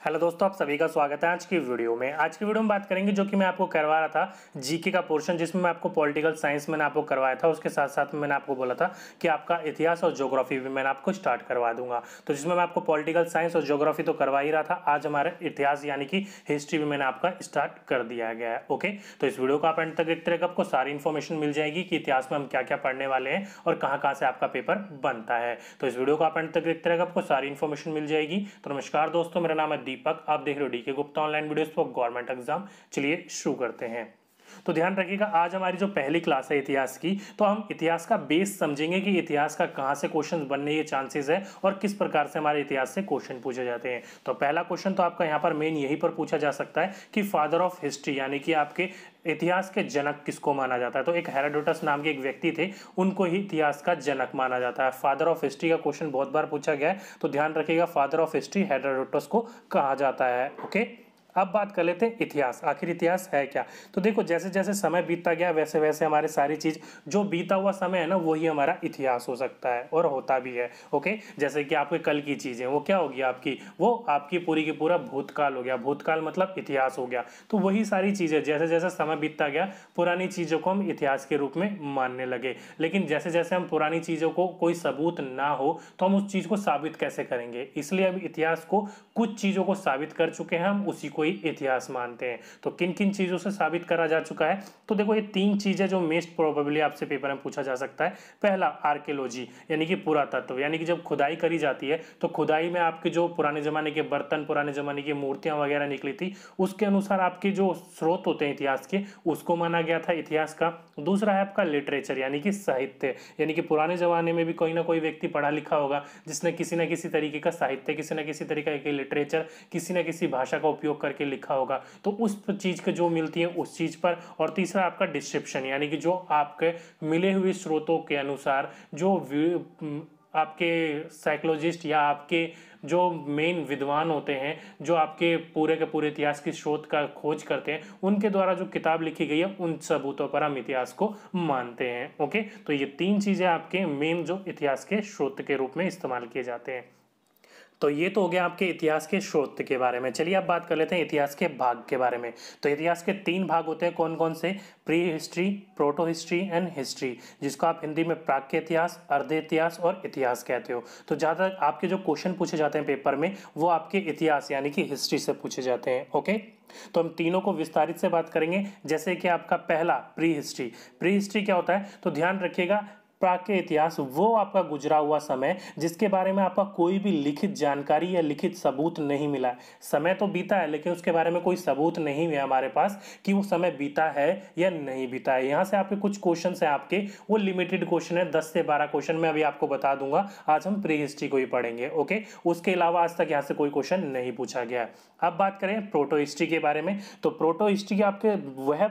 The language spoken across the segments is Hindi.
हेलो दोस्तों, आप सभी का स्वागत है आज की वीडियो में। आज की वीडियो में बात करेंगे जो कि मैं आपको करवा रहा था, जीके का पोर्शन जिसमें मैं आपको पॉलिटिकल साइंस मैंने आपको करवाया था, उसके साथ साथ मैंने आपको बोला था कि आपका इतिहास और ज्योग्राफी भी मैंने आपको स्टार्ट करवा दूँगा। तो जिसमें मैं आपको पॉलिटिकल साइंस और ज्योग्राफी तो करवा ही रहा था, आज हमारे इतिहास यानी कि हिस्ट्री भी मैंने आपका स्टार्ट कर दिया गया है, ओके? तो इस वीडियो को आप एंड तक देखते रहेगा आपको सारी इन्फॉर्मेशन मिल जाएगी कि इतिहास में हम क्या क्या पढ़ने वाले हैं और कहाँ कहाँ से आपका पेपर बनता है। तो इस वीडियो को आप एंड तक देखते रहेगा आपको सारी इन्फॉर्मेशन मिल जाएगी। तो नमस्कार दोस्तों, मेरा नाम है दीपक, आप देख रहे हो DK Gupta online videos for government exam चलिए शुरू करते हैं। तो ध्यान रखिएगा, आज हमारी जो पहली क्लास है इतिहास की तो हम इतिहास का बेस समझेंगे कि इतिहास का कहाँ से क्वेश्चन बनने के चांसेस है और किस प्रकार से हमारे इतिहास से क्वेश्चन पूछे जाते हैं। तो पहला क्वेश्चन तो आपका यहाँ पर मेन यही पर पूछा जा सकता है कि फादर ऑफ़ हिस्ट्री यानी कि आपके इतिहास के जनक किसको माना जाता है। तो एक हेराडोटस नाम के एक व्यक्ति थे, उनको ही इतिहास का जनक माना जाता है। फादर ऑफ़ हिस्ट्री का क्वेश्चन बहुत बार पूछा गया है तो ध्यान रखिएगा फादर ऑफ़ हिस्ट्री हेराडोटस को कहा जाता है ओके अब बात कर लेते हैं इतिहास। आखिर इतिहास है क्या? तो देखो, जैसे जैसे समय बीतता गया, वैसे वैसे हमारे सारी चीज़, जो बीता हुआ समय है ना, वही हमारा इतिहास हो सकता है और होता भी है, ओके? जैसे कि आपके कल की चीज़ें, वो क्या होगी आपकी? वो आपकी पूरी की पूरा भूतकाल हो गया। भूतकाल मतलब इतिहास हो गया। तो वही सारी चीज़ें, जैसे जैसे समय बीतता गया, पुरानी चीज़ों को हम इतिहास के रूप में मानने लगे। लेकिन जैसे जैसे हम पुरानी चीज़ों को कोई सबूत ना हो तो हम उस चीज़ को साबित कैसे करेंगे? इसलिए अब इतिहास को कुछ चीज़ों को साबित कर चुके हैं हम, उसी को ही इतिहास मानते हैं। तो किन किन चीज़ों से साबित करा जा चुका है? तो देखो, ये तीन चीज़ें जो मोस्ट प्रोबेबली आपसे पेपर में पूछा जा सकता है। पहला आर्कियोलॉजी यानी कि पुरातत्व, यानी कि जब खुदाई करी जाती है तो खुदाई में आपके जो पुराने ज़माने के बर्तन, पुराने ज़माने की मूर्तियाँ वगैरह निकली थी, उसके अनुसार आपके जो स्रोत होते हैं इतिहास के, उसको माना गया था इतिहास का। दूसरा है आपका लिटरेचर यानी कि साहित्य, यानी कि पुराने ज़माने में भी कोई ना कोई व्यक्ति पढ़ा लिखा होगा, जिसने किसी ना किसी तरीके का साहित्य, किसी न किसी तरीके के लिटरेचर किसी न किसी भाषा का उपयोग करके लिखा होगा तो उस चीज़ के जो मिलती है उस चीज़ पर। और तीसरा आपका डिस्क्रिप्शन यानी कि जो आपके मिले हुए स्रोतों के अनुसार जो आपके साइकोलॉजिस्ट या आपके जो मेन विद्वान होते हैं, जो आपके पूरे के पूरे इतिहास की स्रोत का खोज करते हैं, उनके द्वारा जो किताब लिखी गई है, उन सबूतों पर हम इतिहास को मानते हैं, ओके? तो ये तीन चीज़ें आपके मेन जो इतिहास के स्रोत के रूप में इस्तेमाल किए जाते हैं। तो ये तो हो गया आपके इतिहास के स्रोत के बारे में। चलिए अब बात कर लेते हैं इतिहास के भाग के बारे में। तो इतिहास के तीन भाग होते हैं कौन कौन से? Pre history proto history and history, जिसको आप हिंदी में प्राक्य इतिहास, अर्ध इतिहास और इतिहास कहते हो। तो ज़्यादा आपके जो क्वेश्चन पूछे जाते हैं पेपर में, वो आपके इतिहास यानी कि हिस्ट्री से पूछे जाते हैं ओके तो हम तीनों को विस्तारित से बात करेंगे। जैसे कि आपका पहला प्री हिस्ट्री प्री हिस्ट्री क्या होता है? तो ध्यान रखिएगा प्राच्य इतिहास, वो आपका गुजरा हुआ समय, जिसके बारे में आपका कोई भी लिखित जानकारी या लिखित सबूत नहीं मिला। है समय तो बीता है, लेकिन उसके बारे में कोई सबूत नहीं है हमारे पास कि वो समय बीता है या नहीं बीता है। यहाँ से आपके कुछ क्वेश्चन है आपके, वो लिमिटेड क्वेश्चन है, दस से बारह क्वेश्चन मैं अभी आपको बता दूँगा। आज हम प्री हिस्ट्री को ही पढ़ेंगे ओके उसके अलावा आज तक यहाँ से कोई क्वेश्चन नहीं पूछा गया अब बात करें प्रोटो हिस्ट्री के बारे में तो प्रोटो हिस्ट्री आपके, वह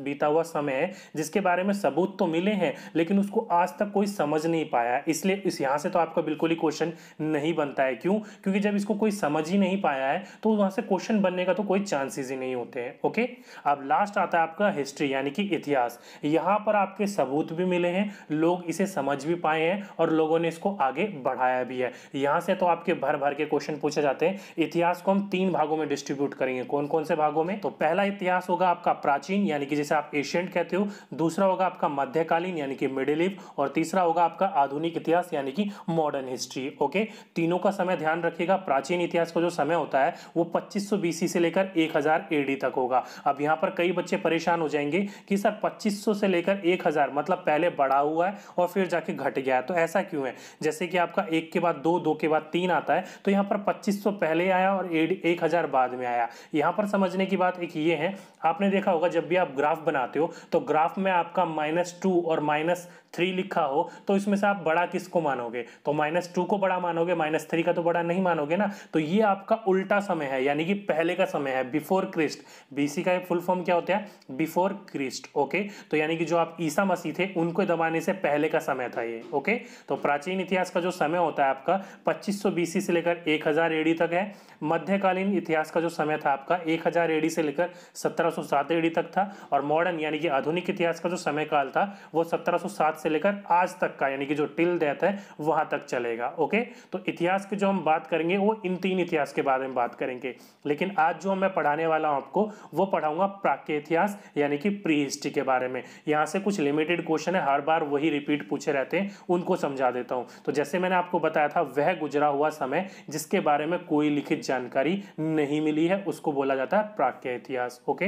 बीता हुआ समय है, जिसके बारे में सबूत तो मिले हैं, लेकिन उसको आज तक कोई समझ नहीं पाया इसलिए इस यहाँ से तो आपका बिल्कुल ही क्वेश्चन नहीं बनता है। क्यों? क्योंकि जब इसको कोई समझ ही नहीं पाया है तो वहाँ से क्वेश्चन बनने का तो कोई चांसेस ही नहीं होते हैं। ओके अब लास्ट आता है आपका हिस्ट्री यानी कि इतिहास। यहाँ पर आपके सबूत भी मिले हैं, लोग इसे समझ भी पाए हैं और लोगों ने इसको आगे बढ़ाया भी है। यहाँ से तो आपके भर भर के क्वेश्चन पूछे जाते हैं। इतिहास को हम तीन भागों में डिस्ट्रीब्यूट करेंगे। कौन कौन से भागों में? तो पहला इतिहास होगा आपका प्राचीन, यानी कि जैसे आप एशियंट कहते हो। दूसरा होगा आपका मध्यकालीन, यानी कि मिडिल और तीसरा होगा आपका आधुनिक इतिहास, यानी कि मॉडर्न हिस्ट्री ओके तीनों का समय ध्यान रखिएगा। प्राचीन इतिहास का जो समय होता है, वो 2500 बीसी से लेकर 1000 एडी तक होगा। अब यहाँ पर कई बच्चे परेशान हो जाएँगे कि सर 2500 से लेकर 1000 मतलब पहले बढ़ा हुआ है और फिर जाके घट गया है। तो ऐसा क्यों है? जैसे कि आपका एक के बाद दो दो के बाद तीन आता है तो यहाँ पर पच्चीस पहले आया और एक बाद में आया। यहाँ पर समझने की बात एक ये है, आपने देखा होगा, जब भी आप ग्राफ बनाते हो तो ग्राफ में आपका माइनस टू और माइनस थ्री लिखा हो तो इसमें से आप बड़ा किसको मानोगे? तो माइनस टू को बड़ा मानोगे माइनस थ्री का तो बड़ा नहीं मानोगे ना? तो ये आपका उल्टा समय है, यानी कि पहले का समय है बिफोर क्रिस्ट बीसी का फुल फॉर्म क्या होता है? बिफोर क्रिस्ट ओके तो यानी कि जो आप ईसा मसीह थे, उनको दबाने से पहले का समय था ये ओके तो प्राचीन इतिहास का जो समय होता है आपका 2500 बीसी से लेकर 1000 एडी तक है। मध्यकालीन इतिहास का जो समय था आपका 1000 एडी से लेकर 1707 एडी तक था। और मॉडर्न यानी कि आधुनिक इतिहास का जो समय काल था, वो 1707 से लेकर आज तक का, यानी कि जो टिल डेथ है, वहाँ तक चलेगा ओके तो इतिहास की जो हम बात करेंगे, वो इन तीन इतिहास के बारे में बात करेंगे। लेकिन आज जो मैं पढ़ाने वाला हूँ आपको, वो पढ़ाऊँगा प्राक्य इतिहास यानी कि प्री हिस्ट्री के बारे में। यहाँ से कुछ लिमिटेड क्वेश्चन है, हर बार वही रिपीट पूछे रहते हैं, उनको समझा देता हूँ। तो जैसे मैंने आपको बताया था, वह गुजरा हुआ समय, जिसके बारे में कोई लिखित जानकारी नहीं मिली है, उसको बोला जाता है प्राक्य इतिहास ओके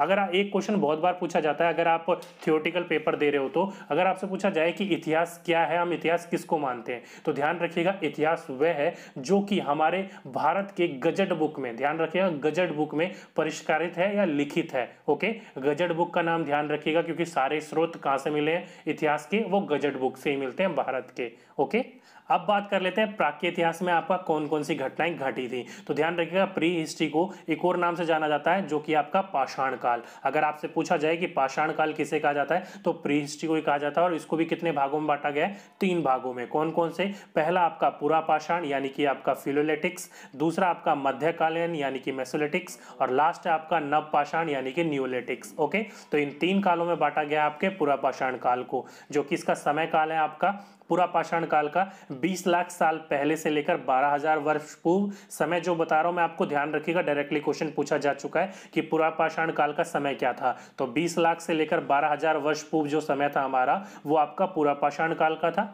अगर एक क्वेश्चन बहुत बार पूछा जाता है, अगर आप थियोटिकल पेपर दे रहे हो तो अगर आपसे पूछा जाए कि इतिहास क्या है, हम इतिहास किसको मानते हैं? तो ध्यान रखिएगा, इतिहास वह है जो कि हमारे भारत के गजट बुक में, ध्यान रखिएगा, गजट बुक में परिष्कारित है या लिखित है, ओके? गजट बुक का नाम ध्यान रखिएगा क्योंकि सारे स्रोत कहाँ से मिले हैं? इतिहास के वो गजट बुक से ही मिलते हैं, भारत के, ओके? अब बात कर लेते हैं प्राच्य इतिहास में आपका कौन कौन सी घटनाएँ घटी थी। तो ध्यान रखिएगा प्री हिस्ट्री को एक और नाम से जाना जाता है, जो कि आपका पाषाण काल। अगर आपसे पूछा जाए कि पाषाण काल किसे कहा जाता है तो प्री हिस्ट्री को ही कहा जाता है, और इसको भी कितने भागों में बांटा गया है? तीन भागों में। कौन कौन से? पहला आपका पूरा पाषाण, यानी कि आपका फिलोलेटिक्स दूसरा आपका मध्यकालीन, यानी कि मेसोलेटिक्स और लास्ट है आपका नव पाषाण, यानी कि न्यूलेटिक्स ओके? तो इन तीन कालों में बांटा गया आपके पूरा पाषाण काल को, जो कि इसका समय काल है आपका पूरा पाषाण काल का 20 लाख साल पहले से लेकर 12000 वर्ष पूर्व समय जो बता रहा हूँ मैं आपको ध्यान रखिएगा डायरेक्टली क्वेश्चन पूछा जा चुका है कि पुरापाषाण काल का समय क्या था। तो 20 लाख से लेकर 12000 वर्ष पूर्व जो समय था हमारा, वो आपका पुरापाषाण काल का था।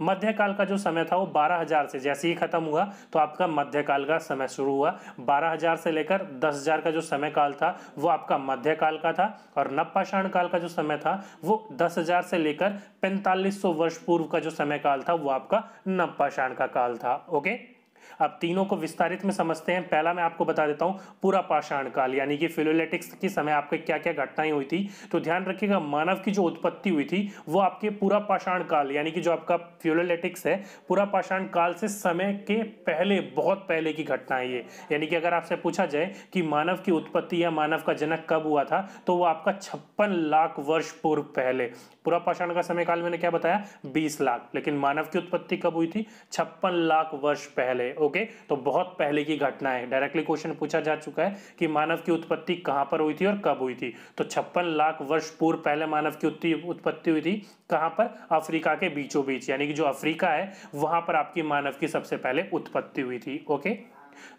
मध्यकाल का जो समय था वो 12000 से, जैसे ही खत्म हुआ तो आपका मध्यकाल का समय शुरू हुआ। 12000 से लेकर 10000 का जो समय काल था वो आपका मध्यकाल का था और नवपाषाण काल का जो समय था वो 10000 से लेकर 4500 वर्ष पूर्व का जो समय काल था वो आपका नवपाषाण का काल था। ओके? अब तीनों को विस्तारित में समझते हैं। पहला मैं आपको बता देता हूँ, पूरा पाषाण काल, यानी कि फिलोलेटिक्स के समय आपके क्या क्या घटनाएँ हुई थी तो ध्यान रखिएगा, मानव की जो उत्पत्ति हुई थी, वो आपके पूरा पाषाण काल, यानी कि जो आपका फिलोलेटिक्स है, पूरा पाषाण काल से समय के पहले, बहुत पहले की घटना है ये। यानी कि अगर आपसे पूछा जाए कि मानव की उत्पत्ति या मानव का जनक कब हुआ था तो वो आपका छप्पन लाख वर्ष पूर्व पहले। पूरा पाषाण का समय काल मैंने क्या बताया? बीस लाख। लेकिन मानव की उत्पत्ति कब हुई थी? छप्पन लाख वर्ष पहले, ओके? तो बहुत पहले की घटना है। डायरेक्टली क्वेश्चन पूछा जा चुका है कि मानव की उत्पत्ति कहाँ पर हुई थी और कब हुई थी? तो छप्पन लाख वर्ष पूर्व पहले मानव की उत्पत्ति हुई थी कहाँ पर? अफ्रीका के बीचों बीच यानी कि जो अफ्रीका है, वहाँ पर आपकी मानव की सबसे पहले उत्पत्ति हुई थी, ओके?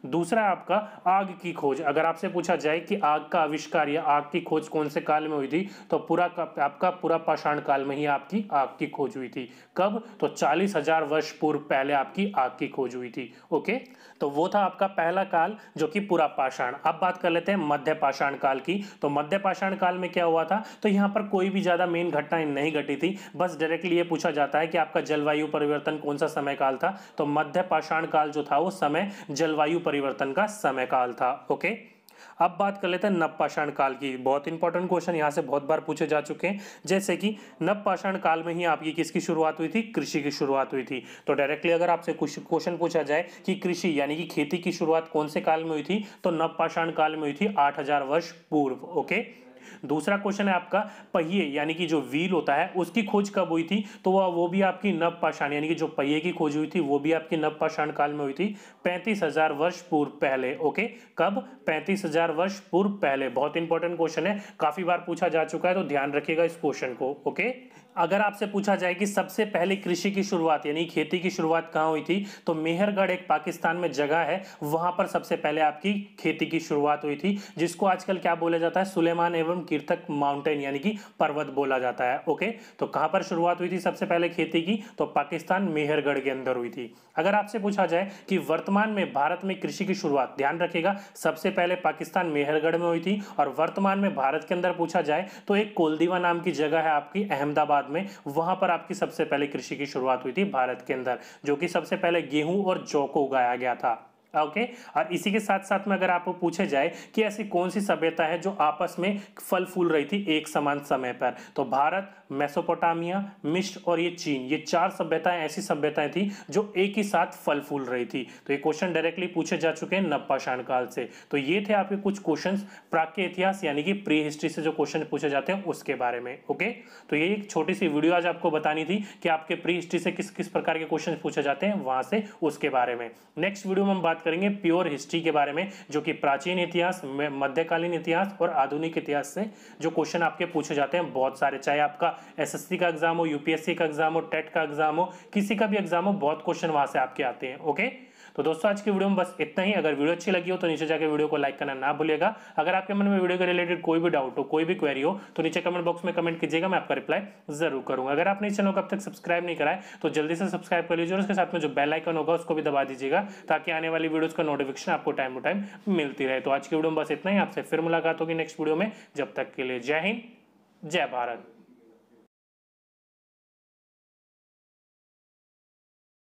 दूसरा आपका आग की खोज। अगर आपसे पूछा जाए कि आग का आविष्कार या आग की खोज कौन से काल में हुई थी तो पूरा आपका पूरा पाषाण काल में ही आपकी आग की खोज हुई थी। कब? तो चालीस हज़ार वर्ष पूर्व पहले आपकी आग की खोज हुई थी। ओके? तो वो था आपका पहला काल जो कि पूरा पाषाण। अब बात कर लेते हैं मध्य पाषाण काल की। तो मध्य पाषाण काल में क्या हुआ था? तो यहाँ पर कोई भी ज़्यादा मेन घटनाएँ नहीं घटी थी। बस डायरेक्टली ये पूछा जाता है कि आपका जलवायु परिवर्तन कौन सा समय काल था? तो मध्य पाषाण काल जो था वो समय जलवायु परिवर्तन का समय काल था, ओके? अब बात कर लेते हैं नवपाषाण काल की। बहुत इंपॉर्टेंट क्वेश्चन यहाँ से बहुत बार पूछे जा चुके हैं। जैसे कि नवपाषाण काल में ही आपकी किसकी शुरुआत हुई थी? कृषि की शुरुआत हुई थी। तो डायरेक्टली अगर आपसे क्वेश्चन पूछा जाए कि कृषि यानी कि खेती की शुरुआत कौन से काल में हुई थी? तो नवपाषाण काल में हुई थी आठ हज़ार वर्ष पूर्व, ओके? दूसरा क्वेश्चन है आपका, पहिए, यानी कि जो व्हील होता है, उसकी खोज कब हुई थी? तो वह, वो भी आपकी नव पाषाण, यानी कि जो पहिए की खोज हुई थी, वो भी आपकी नव पाषाण काल में हुई थी, पैंतीस हज़ार वर्ष पूर्व पहले, ओके? कब? पैंतीस हज़ार वर्ष पूर्व पहले, बहुत इंपॉर्टेंट क्वेश्चन है, काफ़ी बार पूछा जा चुका है तो ध्यान रखिएगा इस क्वेश्चन को, ओके? अगर आपसे पूछा जाए कि सबसे पहले कृषि की शुरुआत, यानी खेती की शुरुआत कहाँ हुई थी तो मेहरगढ़ एक पाकिस्तान में जगह है। वहाँ पर सबसे पहले आपकी खेती की शुरुआत हुई थी, जिसको आजकल क्या बोला जाता है? सुलेमान एवं कीर्तक माउंटेन, यानी कि पर्वत बोला जाता है। ओके? तो कहाँ पर शुरुआत हुई थी सबसे पहले खेती की? तो पाकिस्तान मेहरगढ़ के अंदर हुई थी। अगर आपसे पूछा जाए कि वर्तमान में भारत में कृषि की शुरुआत, ध्यान रखेगा सबसे पहले पाकिस्तान मेहरगढ़ में हुई थी और वर्तमान में भारत के अंदर पूछा जाए तो एक कोलदीवा नाम की जगह है आपकी अहमदाबाद। में, वहाँ पर आपकी सबसे पहले कृषि की शुरुआत हुई थी भारत के अंदर, जो कि सबसे पहले गेहूँ और जौ को उगाया गया था। ओके? और इसी के साथ साथ में अगर आपको पूछे जाए कि ऐसी कौन सी सभ्यता है जो आपस में फल फूल रही थी एक समान समय पर तो भारत मेसोपोटामिया मिश्र और ये चीन, ये चार सभ्यताएँ, ऐसी सभ्यताएँ थी जो एक ही साथ फल फूल रही थी। तो ये क्वेश्चन डायरेक्टली पूछे जा चुके हैं नवपाषाण काल से। तो ये थे आपके कुछ क्वेश्चन प्राक इतिहास, यानी कि प्री हिस्ट्री से जो क्वेश्चन पूछे जाते हैं, उसके बारे में ओके तो ये एक छोटी सी वीडियो आज आपको बतानी थी कि आपके प्री हिस्ट्री से किस किस प्रकार के क्वेश्चन पूछे जाते हैं, वहाँ से, उसके बारे में। नेक्स्ट वीडियो में हम बात करेंगे प्योर हिस्ट्री के बारे में, जो कि प्राचीन इतिहास मध्यकालीन इतिहास और आधुनिक इतिहास से जो क्वेश्चन आपके पूछे जाते हैं, बहुत सारे, चाहे आपका एसएससी का एग्ज़ाम हो यूपीएससी का एग्ज़ाम हो टेट का एग्ज़ाम हो, किसी का भी एग्ज़ाम हो, बहुत क्वेश्चन वहाँ से आपके आते हैं ओके तो दोस्तों, आज की वीडियो में बस इतना ही। अगर वीडियो अच्छी लगी हो तो नीचे जाकर वीडियो को लाइक करना ना भूलिएगा। अगर आपके मन में वीडियो के रिलेटेड कोई भी डाउट हो, कोई भी क्वेरी हो तो नीचे कमेंट बॉक्स में कमेंट कीजिएगा, मैं आपका रिप्लाई ज़रूर करूँगा। अगर आपने इस चैनल को अब तक सब्सक्राइब नहीं कराए तो जल्दी से सब्सक्राइब कर लीजिए और उसके साथ में जो बेल आइकन होगा, उसको भी दबा दीजिएगा, ताकि आने वाली वीडियोज़ का नोटिफिकेशन आपको टाइम टू टाइम मिलती रहे। तो आज की वीडियो में बस इतना ही। आपसे फिर मुलाकात होगी नेक्स्ट वीडियो में। जब तक के लिए जय हिंद, जय भारत।